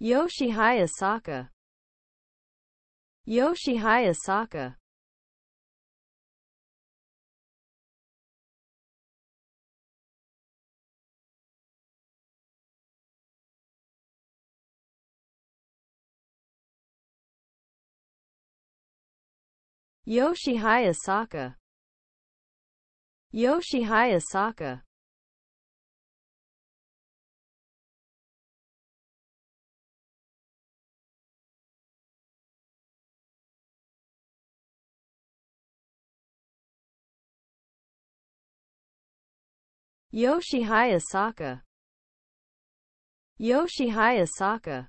Yoshi Hayasaka Yoshi Hayasaka Yoshi Hayasaka Yoshi Hayasaka Yoshi Hayasaka Yoshi Hayasaka